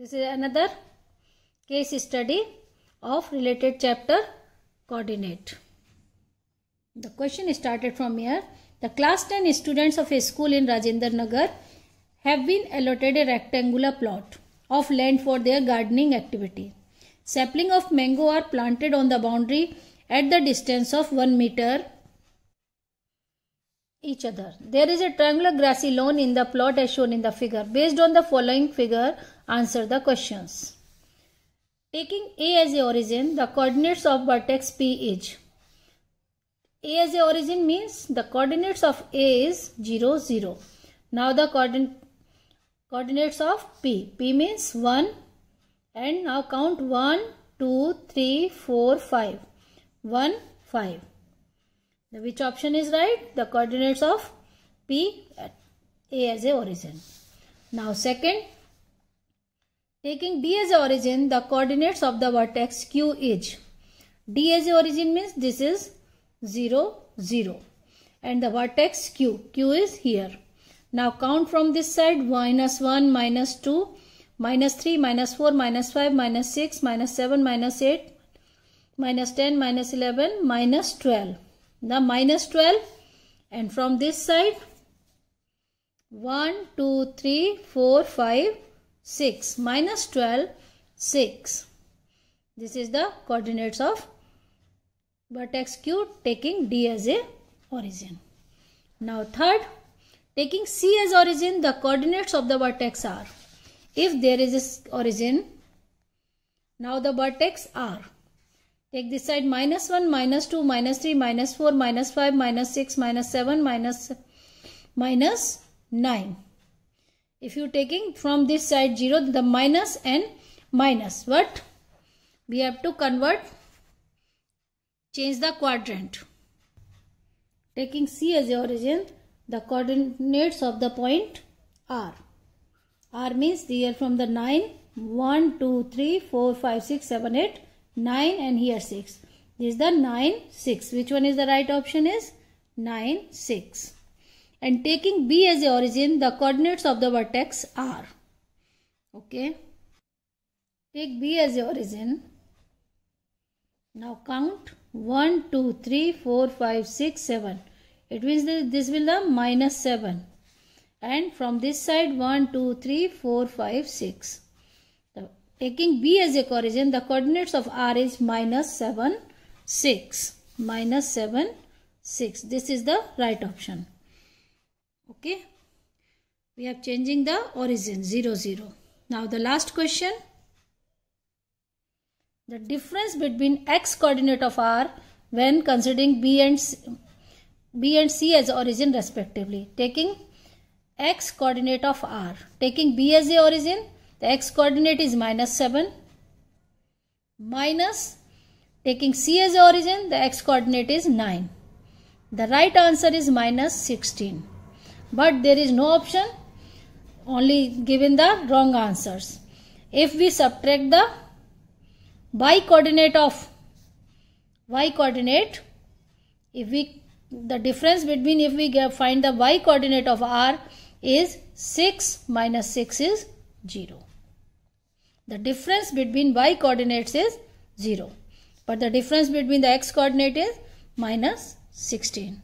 This is another case study of related chapter coordinate. The question started from here. The class 10 students of a school in Rajendra Nagar have been allotted a rectangular plot of land for their gardening activity. Sapling of mango are planted on the boundary at the distance of 1 meter each other. There is a triangular grassy lawn in the plot as shown in the figure. Based on the following figure, answer the questions. Taking A as a origin, the coordinates of vertex P is A as a origin means the coordinates of A is 0, 0. Now the coordin coordinates of P. P means 1 and now count 1, 2, 3, 4, 5. 1, 5. Which option is right? The coordinates of P at A as a origin. Now second, taking D as a origin, the coordinates of the vertex Q is D as a origin means this is 0, 0 and the vertex Q, Q is here. Now count from this side minus 1, minus 2, minus 3, minus 4, minus 5, minus 6, minus 7, minus 8, minus 10, minus 11, minus 12 the minus 12 and from this side 1 2 3 4 5 6 minus 12 6 this is the coordinates of vertex q taking d as a origin. Now third taking c as origin the coordinates of the vertex are. If there is origin now the vertex are Take this side minus 1, minus 2, minus 3, minus 4, minus 5, minus 6, minus 7, minus, minus 9. If you taking from this side 0, the minus and minus. What? We have to convert, change the quadrant. Taking C as the origin, the coordinates of the point R. R means here from the 9, 1, 2, 3, 4, 5, 6, 7, 8, 9 and here 6. This is the 9, 6. Which one is the right option is 9, 6. And taking B as the origin, the coordinates of the vertex are. Okay. Take B as the origin. Now count 1, 2, 3, 4, 5, 6, 7. It means that this will be minus 7. And from this side 1, 2, 3, 4, 5, 6. Taking B as a origin, the coordinates of R is minus 7, 6. Minus 7, 6. This is the right option. Okay. We are changing the origin 0, 0. Now the last question. The difference between x coordinate of R when considering B and C, B and C as origin respectively. Taking x coordinate of R. Taking B as the origin the x coordinate is minus 7 minus taking C as origin the x coordinate is 9. The right answer is minus 16. But there is no option only given the wrong answers. If we subtract the y coordinate of y coordinate if we the difference between if we find the y coordinate of r is 6 minus 6 is 0. The difference between y coordinates is 0. But the difference between the x coordinate is minus 16.